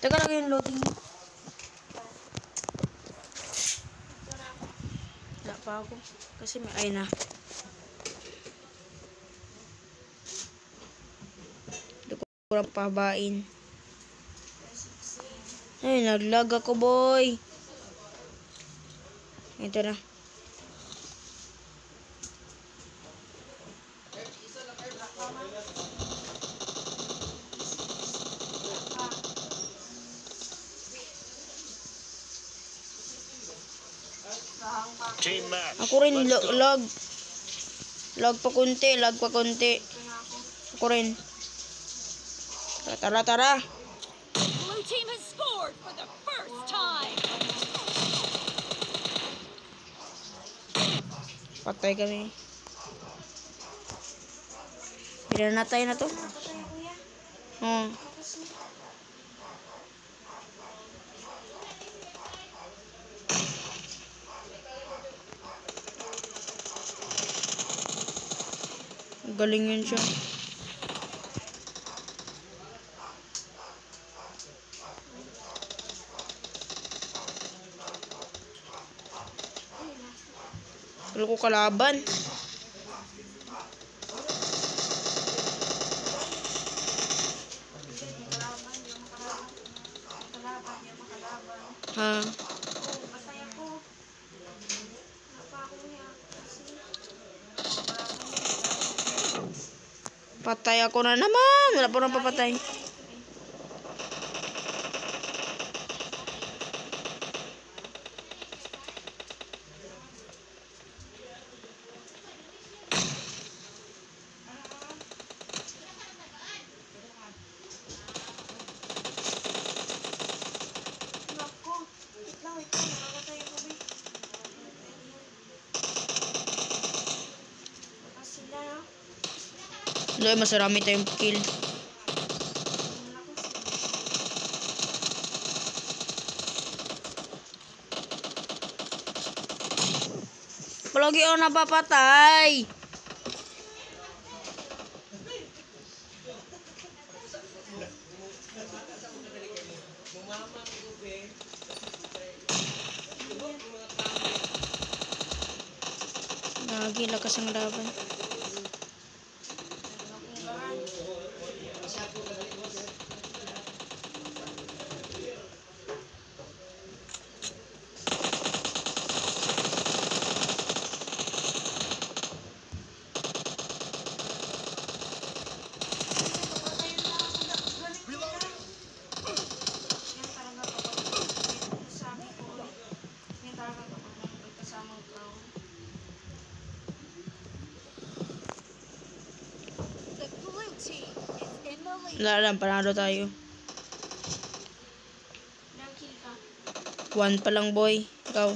Teka lang yung loading. Wala pa ako. Kasi may ay na. Hindi ko kurang pabain. Ay, naglag ako, boy. Ito na. Ako rin, lo- lag. Lag pa kunti, lag pa kunti. Ako rin. Tara, tara, tara. Blue team has scored for the first time. Patay kami. Pinanatay na to. Oo. Galing yun siya. Wala ko kalaban. Ha? Patay ako na naman. Wala pa nang papatay. Dahil masarami tayong kill. Palagi ako napapatay. Lagi lakas ang laban. The blue team is in the lead. Wala lang, panalo tayo. One pa lang boy. Ikaw.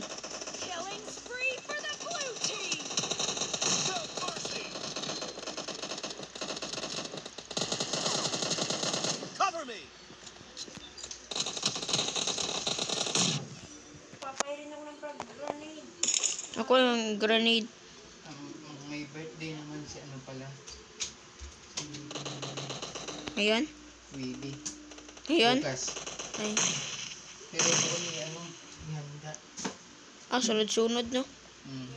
Ako yung grenade. Ang may birthday naman si ano pala. Si Ayan. Willie. Ayan. Lucas. Ay. Pero doon may ano, ihanda. Ah, sunod-sunod no. Hmm.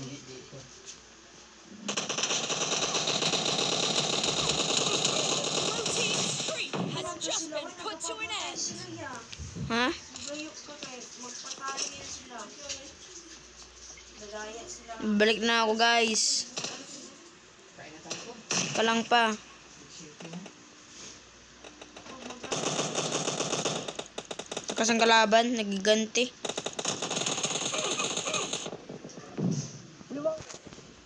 Hindi end. Ha? Balik na ako guys. Kalang pa. Siyempre na. Saka ang kalaban, nagiganti.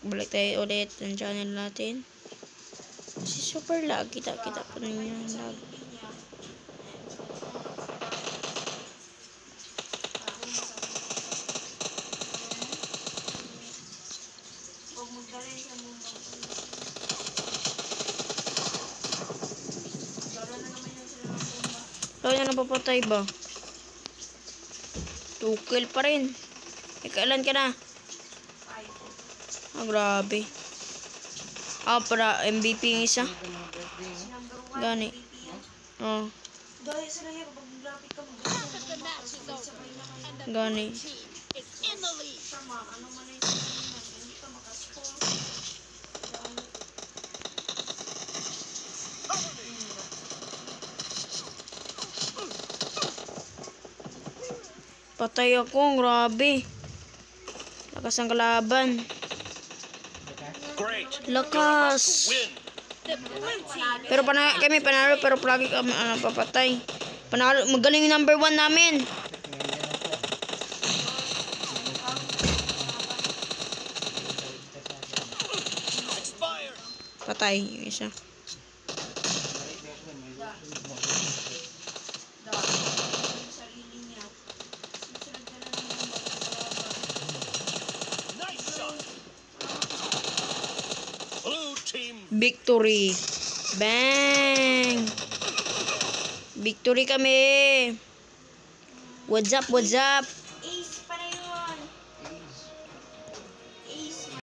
Balik tayo ulit ng channel natin. Kasi super lag. Kita-kita po ninyo yung lag. Ikaw na napapatay ba? Tukil pa rin. Eh, kailan ka na? Ah, grabe. Ah, para MVP yung isa. Gani. Oh, the gani. Patay ako, grabe. Lakas ang kalaban. Lakas. Pero pana kami panalo pero palagi kami ano, papatay. Panalo, magaling yung number one namin. Patay yung isa. Nice shot. Blue team Victory. Bang! Victory kami. What's up, what's up?